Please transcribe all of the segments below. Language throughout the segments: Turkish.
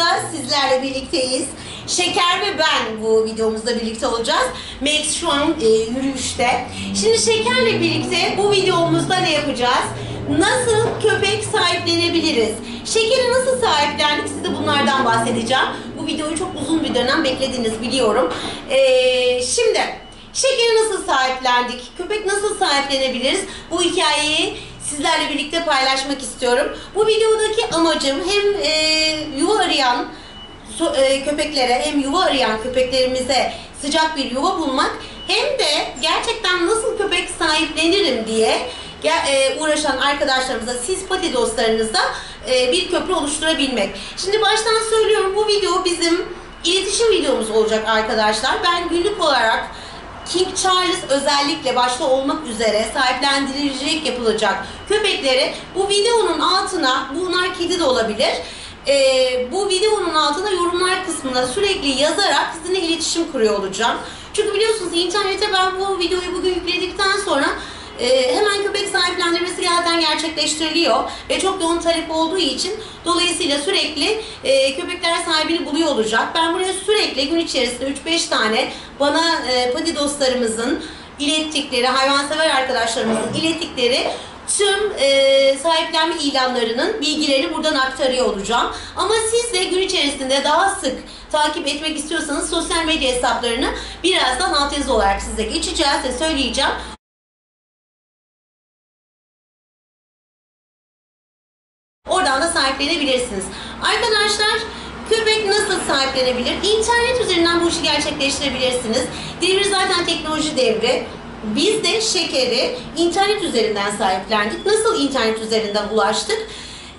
videomuzda sizlerle birlikteyiz. Şeker ve ben bu videomuzda birlikte olacağız. Max şu an e, yürüyüşte. Şimdi Şeker'le birlikte bu videomuzda ne yapacağız? Nasıl köpek sahiplenebiliriz? Şekeri nasıl sahiplendik? Size bunlardan bahsedeceğim. Bu videoyu çok uzun bir dönem beklediniz biliyorum. Ee, şimdi Şekeri nasıl sahiplendik? Köpek nasıl sahiplenebiliriz? Bu hikayeyi sizlerle birlikte paylaşmak istiyorum. Bu videodaki amacım hem e, yuva arayan so- e, köpeklere hem yuva arayan köpeklerimize sıcak bir yuva bulmak hem de gerçekten nasıl köpek sahiplenirim diye e, uğraşan arkadaşlarımıza, siz pati dostlarınızda e, bir köprü oluşturabilmek. Şimdi baştan söylüyorum bu video bizim iletişim videomuz olacak arkadaşlar. Ben günlük olarak King Charles özellikle başta olmak üzere sahiplendirilecek yapılacak köpekleri bu videonun altına bunlar kedi de olabilir. Ee, bu videonun altına yorumlar kısmına sürekli yazarak sizinle iletişim kuruyor olacağım. Çünkü biliyorsunuz internete ben bu videoyu bugün yükledikten sonra e, gerçekleştiriliyor ve çok yoğun talep olduğu için dolayısıyla sürekli e, köpekler sahibini buluyor olacak. Ben buraya sürekli gün içerisinde 3-5 tane bana e, pati dostlarımızın ilettikleri, hayvansever arkadaşlarımızın ilettikleri tüm e, sahiplenme ilanlarının bilgilerini buradan aktarıyor olacağım. Ama siz de gün içerisinde daha sık takip etmek istiyorsanız sosyal medya hesaplarını birazdan altyazı olarak size geçeceğiz ve söyleyeceğim. Oradan da sahiplenebilirsiniz. Arkadaşlar köpek nasıl sahiplenebilir? İnternet üzerinden bu işi gerçekleştirebilirsiniz. Devir zaten teknoloji devri. Biz de şekeri internet üzerinden sahiplendik. Nasıl internet üzerinden ulaştık?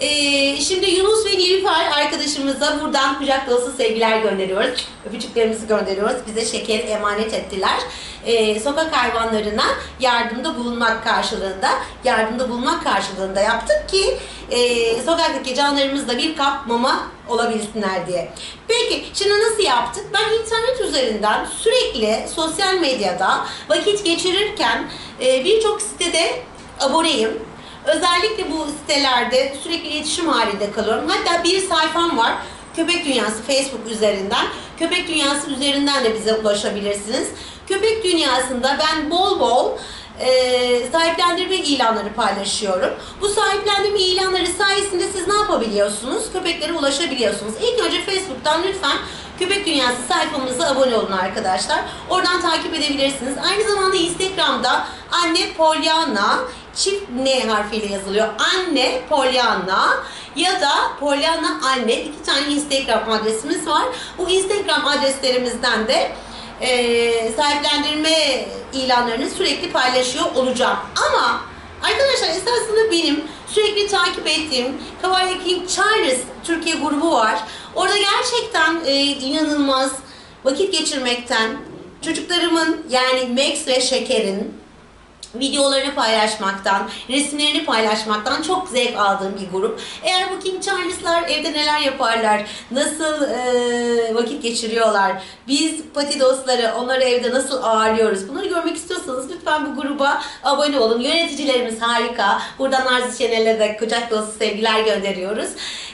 Ee, şimdi Yunus ve Nilüfer arkadaşımıza buradan kucak dolusu sevgiler gönderiyoruz. Öpücüklerimizi gönderiyoruz. Bize şekeri emanet ettiler. Ee, sokak hayvanlarına yardımda bulunmak karşılığında, yardımda bulunmak karşılığında yaptık ki e, sokaktaki canlarımızda bir kap mama olabilsinler diye. Peki şimdi nasıl yaptık? Ben internet üzerinden sürekli sosyal medyada vakit geçirirken e, birçok sitede aboneyim. Özellikle bu sitelerde sürekli iletişim halinde kalıyorum. Hatta bir sayfam var. Köpek Dünyası Facebook üzerinden. Köpek Dünyası üzerinden de bize ulaşabilirsiniz. Köpek Dünyası'nda ben bol bol e, sahiplendirme ilanları paylaşıyorum. Bu sahiplendirme ilanları sayesinde siz ne yapabiliyorsunuz? Köpeklere ulaşabiliyorsunuz. İlk önce Facebook'tan lütfen Köpek Dünyası sayfamıza abone olun arkadaşlar. Oradan takip edebilirsiniz. Aynı zamanda Instagram'da anne Pollyanna çift N harfiyle yazılıyor. Anne Pollyanna ya da Pollyanna anne iki tane Instagram adresimiz var. Bu Instagram adreslerimizden de e, sahiplendirme ilanlarını sürekli paylaşıyor olacağım. Ama arkadaşlar esasında benim sürekli takip ettiğim Cavalry King Charles Türkiye grubu var. Orada gerçekten e, inanılmaz vakit geçirmekten, çocuklarımın yani Max ve Şeker'in videolarını paylaşmaktan, resimlerini paylaşmaktan çok zevk aldığım bir grup. Eğer King Charles'lar evde neler yaparlar, nasıl e, vakit geçiriyorlar, biz pati dostları onları evde nasıl ağırlıyoruz bunları görmek istiyorsanız lütfen bu gruba abone olun. Yöneticilerimiz harika. Buradan Arzu Şener'le de kucak dolusu sevgiler gönderiyoruz.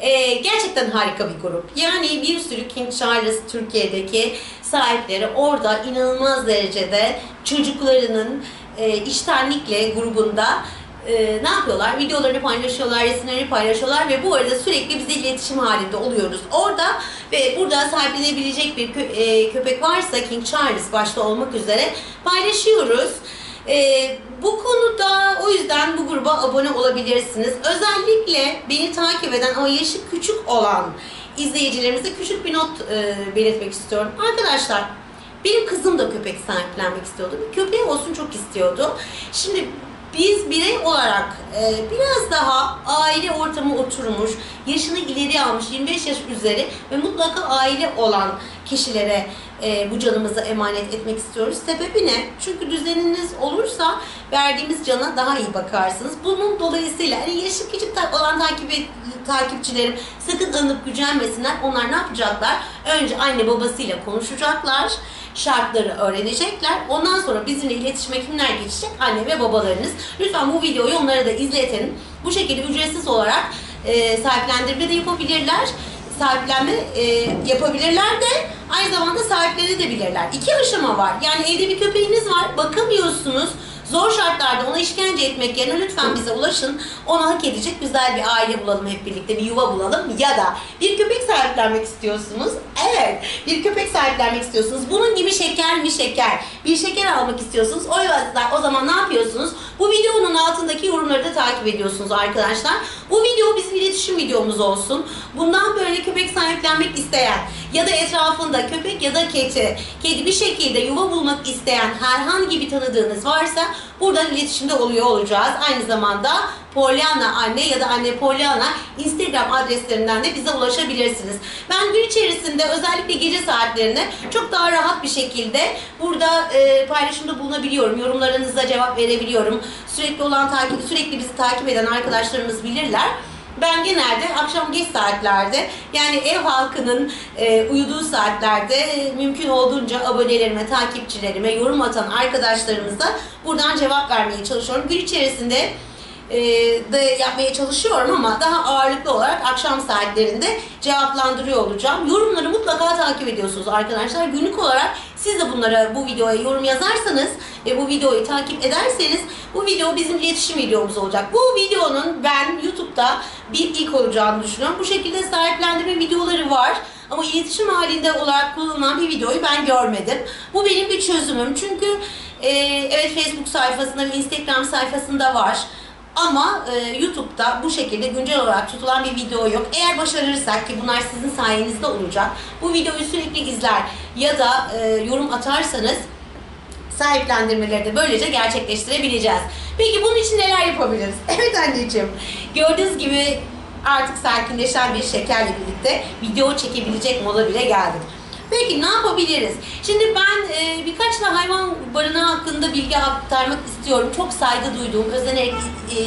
E, gerçekten harika bir grup. Yani bir sürü King Charles Türkiye'deki sahipleri orada inanılmaz derecede çocuklarının e, iştenlikle grubunda e, ne yapıyorlar? Videolarını paylaşıyorlar, resimlerini paylaşıyorlar ve bu arada sürekli bize iletişim halinde oluyoruz. Orada ve burada sahiplenebilecek bir kö- e, köpek varsa King Charles başta olmak üzere paylaşıyoruz. E, bu konuda o yüzden bu gruba abone olabilirsiniz. Özellikle beni takip eden ama yaşı küçük olan izleyicilerimize küçük bir not e, belirtmek istiyorum. Arkadaşlar benim kızım da köpek sahiplenmek istiyordu. Bir köpeği olsun çok istiyordu. Şimdi biz birey olarak e, biraz daha aile ortamı oturmuş, yaşını ileri almış 25 yaş üzeri ve mutlaka aile olan kişilere e, bu canımızı emanet etmek istiyoruz. Sebebi ne? Çünkü düzeniniz olursa verdiğimiz cana daha iyi bakarsınız. Bunun dolayısıyla hani yaşı küçük olan takip takipçilerim sakın alınıp gücenmesinler. Onlar ne yapacaklar? Önce anne babasıyla konuşacaklar şartları öğrenecekler. Ondan sonra bizimle iletişime kimler geçecek? Anne ve babalarınız. Lütfen bu videoyu onlara da izletin. Bu şekilde ücretsiz olarak e, sahiplendirme de yapabilirler. Sahiplenme e, yapabilirler de aynı zamanda sahiplenebilirler. İki aşama var. Yani evde bir köpeğiniz var, bakamıyorsunuz. Zor şartlarda ona işkence etmek yerine lütfen bize ulaşın. Ona hak edecek güzel bir aile bulalım hep birlikte, bir yuva bulalım. Ya da bir köpek sahiplenmek istiyorsunuz. Evet, bir köpek sahiplenmek istiyorsunuz. Bunun gibi şeker mi şeker? Bir şeker almak istiyorsunuz. O o zaman ne yapıyorsunuz? Bu videonun altındaki yorumları da takip ediyorsunuz arkadaşlar. Bu video bizim iletişim videomuz olsun. Bundan böyle köpek sahiplenmek isteyen ya da etrafında köpek ya da kedi, kedi bir şekilde yuva bulmak isteyen herhangi bir tanıdığınız varsa buradan iletişimde oluyor olacağız. Aynı zamanda Pollyanna anne ya da anne Pollyanna Instagram adreslerinden de bize ulaşabilirsiniz. Ben gün içerisinde özellikle gece saatlerinde çok daha rahat bir şekilde burada e, paylaşımda bulunabiliyorum. Yorumlarınıza cevap verebiliyorum. Sürekli olan takip, sürekli bizi takip eden arkadaşlarımız bilirler. Ben genelde akşam geç saatlerde yani ev halkının e, uyuduğu saatlerde e, mümkün olduğunca abonelerime, takipçilerime, yorum atan arkadaşlarımıza buradan cevap vermeye çalışıyorum. Gün içerisinde e, de yapmaya çalışıyorum ama daha ağırlıklı olarak akşam saatlerinde cevaplandırıyor olacağım. Yorumları mutlaka takip ediyorsunuz arkadaşlar. Günlük olarak siz de bunlara bu videoya yorum yazarsanız ve bu videoyu takip ederseniz bu video bizim iletişim videomuz olacak. Bu videonun ben YouTube'da bir ilk olacağını düşünüyorum. Bu şekilde sahiplendirme videoları var. Ama iletişim halinde olarak kullanılan bir videoyu ben görmedim. Bu benim bir çözümüm. Çünkü e, evet Facebook sayfasında ve Instagram sayfasında var. Ama e, YouTube'da bu şekilde güncel olarak tutulan bir video yok. Eğer başarırsak ki bunlar sizin sayenizde olacak. Bu videoyu sürekli izler ya da e, yorum atarsanız sahiplendirmeleri de böylece gerçekleştirebileceğiz. Peki bunun için neler yapabiliriz? Evet anneciğim. Gördüğünüz gibi artık sakinleşen bir şekerle birlikte video çekebilecek moda bile geldik. Peki ne yapabiliriz? Şimdi ben e, birkaç da hayvan barınağı hakkında bilgi aktarmak istiyorum. Çok saygı duyduğum, özenerek e,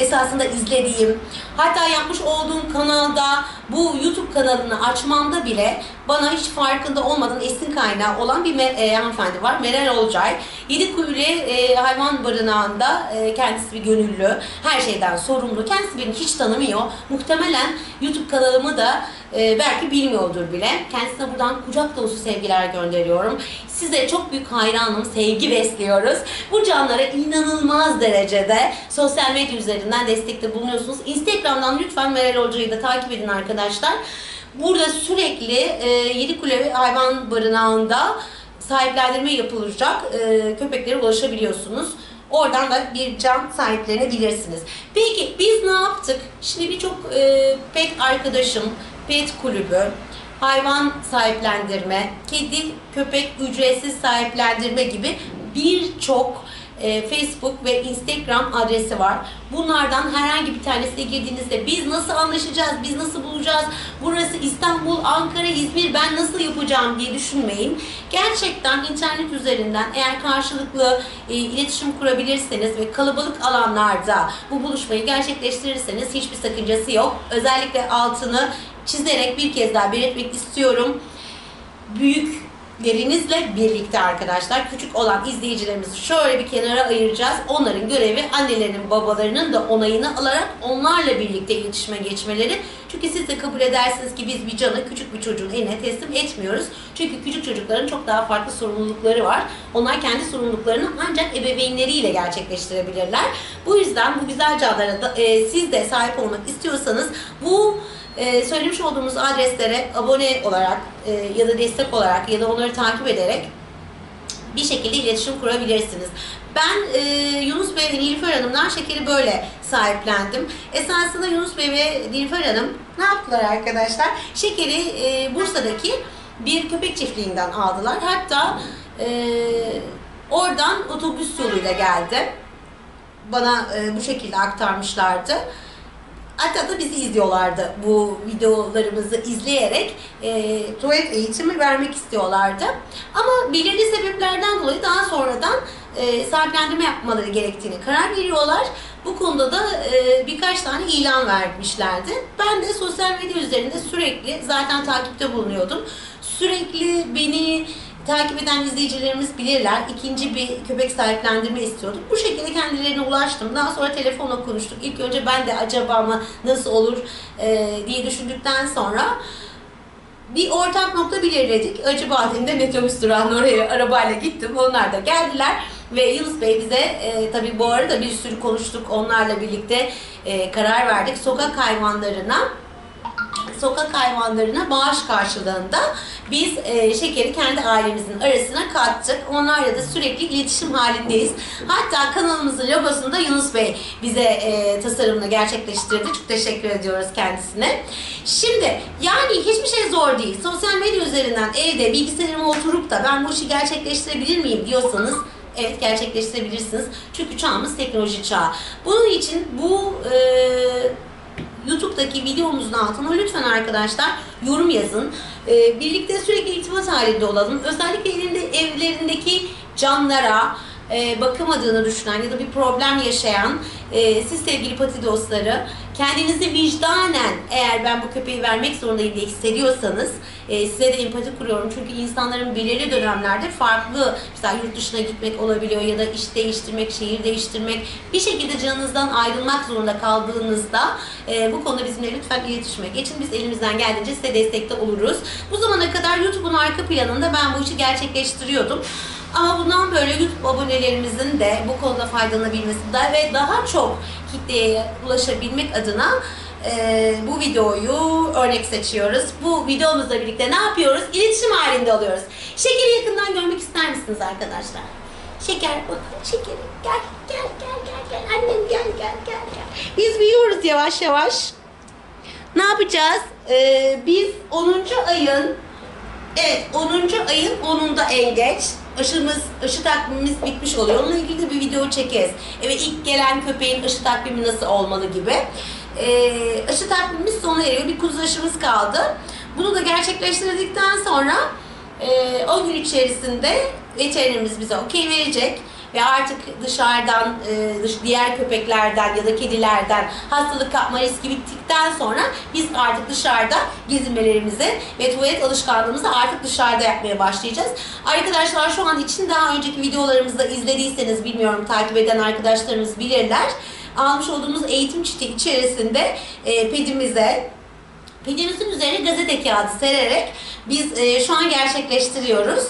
esasında izlediğim, hatta yapmış olduğum kanalda bu YouTube kanalını açmamda bile bana hiç farkında olmadan esin kaynağı olan bir e, hanımefendi var. Meral Olcay. Yedikuyulu e, hayvan barınağında e, kendisi bir gönüllü, her şeyden sorumlu. Kendisi beni hiç tanımıyor. Muhtemelen YouTube kanalımı da belki bilmiyordur bile. Kendisine buradan kucak dolusu sevgiler gönderiyorum. Size çok büyük hayranım, sevgi besliyoruz. Bu canlara inanılmaz derecede sosyal medya üzerinden destekte bulunuyorsunuz. Instagram'dan lütfen Meral Olcay'ı da takip edin arkadaşlar. Burada sürekli e, Yedikule Hayvan Barınağı'nda sahiplendirme yapılacak e, köpeklere ulaşabiliyorsunuz. Oradan da bir can sahiplenebilirsiniz. Peki biz ne yaptık? Şimdi birçok e, pet arkadaşım, pet kulübü, hayvan sahiplendirme, kedi, köpek ücretsiz sahiplendirme gibi birçok e, Facebook ve Instagram adresi var. Bunlardan herhangi bir tanesine girdiğinizde biz nasıl anlaşacağız, biz nasıl bulacağız, burası İstanbul, Ankara, İzmir ben nasıl yapacağım diye düşünmeyin. Gerçekten internet üzerinden eğer karşılıklı e, iletişim kurabilirseniz ve kalabalık alanlarda bu buluşmayı gerçekleştirirseniz hiçbir sakıncası yok. Özellikle altını çizerek bir kez daha belirtmek istiyorum. Büyük lerinizle birlikte arkadaşlar. Küçük olan izleyicilerimizi şöyle bir kenara ayıracağız. Onların görevi annelerinin babalarının da onayını alarak onlarla birlikte iletişime geçmeleri. Çünkü siz de kabul edersiniz ki biz bir canı küçük bir çocuğun eline teslim etmiyoruz. Çünkü küçük çocukların çok daha farklı sorumlulukları var. Onlar kendi sorumluluklarını ancak ebeveynleriyle gerçekleştirebilirler. Bu yüzden bu güzel canlara da, e, siz de sahip olmak istiyorsanız bu ee, söylemiş olduğumuz adreslere abone olarak e, ya da destek olarak ya da onları takip ederek bir şekilde iletişim kurabilirsiniz. Ben e, Yunus Bey ve Nilüfer Hanım'dan şekeri böyle sahiplendim. Esasında Yunus Bey ve Nilüfer Hanım ne yaptılar arkadaşlar? Şekeri e, Bursa'daki bir köpek çiftliğinden aldılar. Hatta e, oradan otobüs yoluyla geldi. Bana e, bu şekilde aktarmışlardı. Hatta da bizi izliyorlardı bu videolarımızı izleyerek e, tuvalet eğitimi vermek istiyorlardı. Ama belirli sebeplerden dolayı daha sonradan e, sahiplendirme yapmaları gerektiğini karar veriyorlar. Bu konuda da e, birkaç tane ilan vermişlerdi. Ben de sosyal medya üzerinde sürekli zaten takipte bulunuyordum. Sürekli beni takip eden izleyicilerimiz bilirler. İkinci bir köpek sahiplendirme istiyorduk. Bu şekilde kendilerine ulaştım. Daha sonra telefonla konuştuk. İlk önce ben de acaba mı nasıl olur e, diye düşündükten sonra bir ortak nokta belirledik. Acıbadem'de metrobüs durağına oraya arabayla gittim. Onlar da geldiler. Ve Yunus Bey bize e, tabii bu arada bir sürü konuştuk. Onlarla birlikte e, karar verdik. Sokak hayvanlarına sokak hayvanlarına bağış karşılığında biz e, şekeri kendi ailemizin arasına kattık. Onlarla da sürekli iletişim halindeyiz. Hatta kanalımızın logosunu da Yunus Bey bize e, tasarımını gerçekleştirdi. Çok teşekkür ediyoruz kendisine. Şimdi yani hiçbir şey zor değil. Sosyal medya üzerinden evde bilgisayarıma oturup da ben bu işi gerçekleştirebilir miyim diyorsanız Evet gerçekleştirebilirsiniz. Çünkü çağımız teknoloji çağı. Bunun için bu e, YouTube'daki videomuzun altına lütfen arkadaşlar yorum yazın. Ee, birlikte sürekli irtibat halinde olalım. Özellikle elinde, evlerindeki canlara e, bakamadığını düşünen ya da bir problem yaşayan e, siz sevgili pati dostları kendinizi vicdanen eğer ben bu köpeği vermek zorundayım diye hissediyorsanız e, size de empati kuruyorum. Çünkü insanların belirli dönemlerde farklı mesela yurt dışına gitmek olabiliyor ya da iş değiştirmek, şehir değiştirmek bir şekilde canınızdan ayrılmak zorunda kaldığınızda e, bu konuda bizimle lütfen iletişime geçin. Biz elimizden geldiğince size destekte oluruz. Bu zamana kadar YouTube'un arka planında ben bu işi gerçekleştiriyordum. Ama bundan böyle YouTube abonelerimizin de bu konuda faydalanabilmesi ve daha çok kitleye ulaşabilmek adına e, bu videoyu örnek seçiyoruz. Bu videomuzla birlikte ne yapıyoruz? İletişim halinde oluyoruz. Şekeri yakından görmek ister misiniz arkadaşlar? Şeker, bakın şekerim. Gel, gel, gel, gel, gel. Annem gel, gel, gel, gel. Biz büyüyoruz yavaş yavaş. Ne yapacağız? Ee, biz 10. ayın Evet 10. ayın 10'unda en geç aşımız, aşı takvimimiz bitmiş oluyor. Onunla ilgili de bir video çekeriz. Evet ilk gelen köpeğin aşı takvimi nasıl olmalı gibi. Ee, aşı takvimimiz sona eriyor. Bir kuzu aşımız kaldı. Bunu da gerçekleştirdikten sonra e, o gün içerisinde veterinerimiz bize okey verecek ve artık dışarıdan e, dış, diğer köpeklerden ya da kedilerden hastalık kapma riski bittikten sonra biz artık dışarıda gezinmelerimizi ve tuvalet alışkanlığımızı artık dışarıda yapmaya başlayacağız. Arkadaşlar şu an için daha önceki videolarımızda izlediyseniz bilmiyorum takip eden arkadaşlarımız bilirler. Almış olduğumuz eğitim çiti içerisinde e, pedimize pedimizin üzerine gazete kağıdı sererek biz e, şu an gerçekleştiriyoruz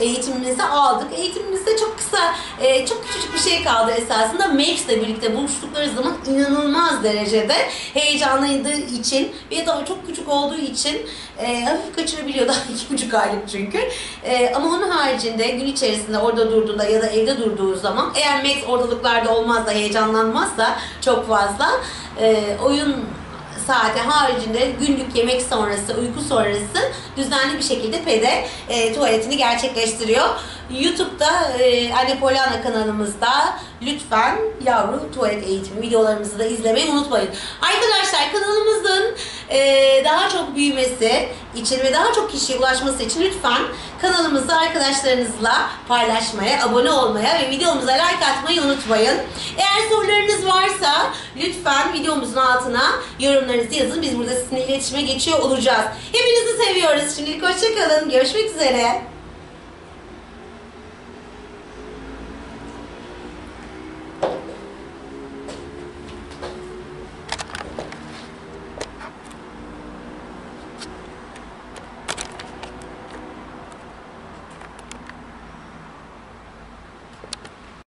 eğitimimizi aldık. Eğitimimizde çok kısa, e, çok küçücük bir şey kaldı esasında. Max ile birlikte buluştukları zaman inanılmaz derecede heyecanlandığı için ve daha çok küçük olduğu için e, hafif kaçırabiliyor. Daha iki buçuk aylık çünkü. E, ama onun haricinde gün içerisinde orada durduğunda ya da evde durduğu zaman eğer Max ortalıklarda olmaz da heyecanlanmazsa çok fazla e, oyun saati haricinde günlük yemek sonrası, uyku sonrası düzenli bir şekilde pede e, tuvaletini gerçekleştiriyor. YouTube'da e, Anne Pollyanna kanalımızda lütfen yavru tuvalet eğitimi videolarımızı da izlemeyi unutmayın. Arkadaşlar kanalımızın e, daha çok büyümesi için ve daha çok kişiye ulaşması için lütfen kanalımızı arkadaşlarınızla paylaşmaya, abone olmaya ve videomuza like atmayı unutmayın. Eğer sorularınız varsa lütfen videomuzun altına yorumlarınızı yazın. Biz burada sizinle iletişime geçiyor olacağız. Hepinizi seviyoruz. Şimdilik hoşçakalın. Görüşmek üzere.